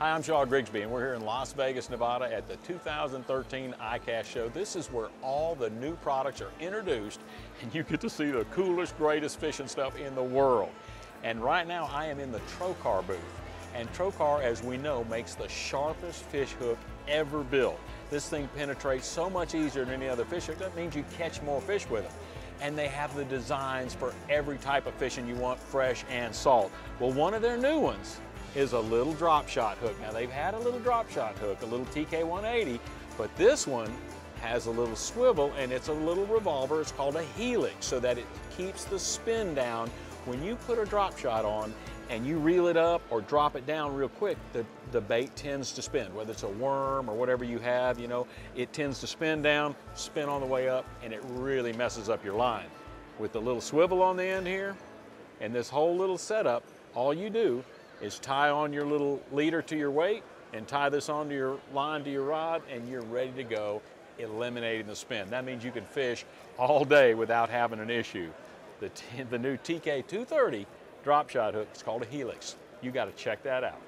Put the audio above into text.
Hi, I'm Shaw Grigsby, and we're here in Las Vegas, Nevada at the 2013 ICAST show. This is where all the new products are introduced, and you get to see the coolest, greatest fishing stuff in the world. And right now, I am in the Trokar booth. And Trokar, as we know, makes the sharpest fish hook ever built. This thing penetrates so much easier than any other fish hook. That means you catch more fish with it. And they have the designs for every type of fishing you want, fresh and salt. Well, one of their new ones is a little drop shot hook. Now they've had a little drop shot hook, a little TK180, but this one has a little swivel and it's a little revolver. It's called a helix so that it keeps the spin down. When you put a drop shot on and you reel it up or drop it down real quick, the, the bait tends to spin, whether it's a worm or whatever you have, you know, it tends to spin down, spin on the way up, and it really messes up your line. With the little swivel on the end here and this whole little setup, all you do is tie on your little leader to your weight and tie this onto your line to your rod and you're ready to go, eliminating the spin. That means you can fish all day without having an issue. The, the new TK230 drop shot hook is called a Helix. You got to check that out.